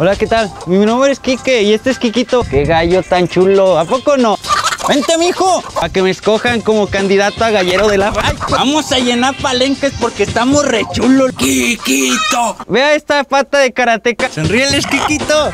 Hola, ¿qué tal? Mi nombre es Quique y este es Quiquito. Qué gallo tan chulo, ¿a poco no? Vente, mijo, a que me escojan como candidato a gallero de la Ay, Vamos a llenar palenques porque estamos re chulos. Quiquito. Vea esta pata de karateca. Sonríeles, Quiquito.